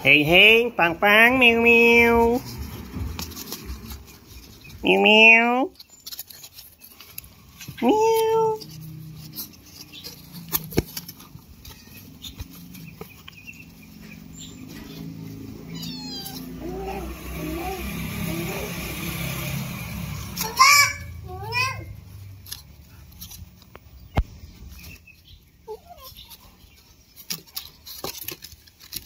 Hey, hey, pang pang, meow, meow. Meow, meow. Meow.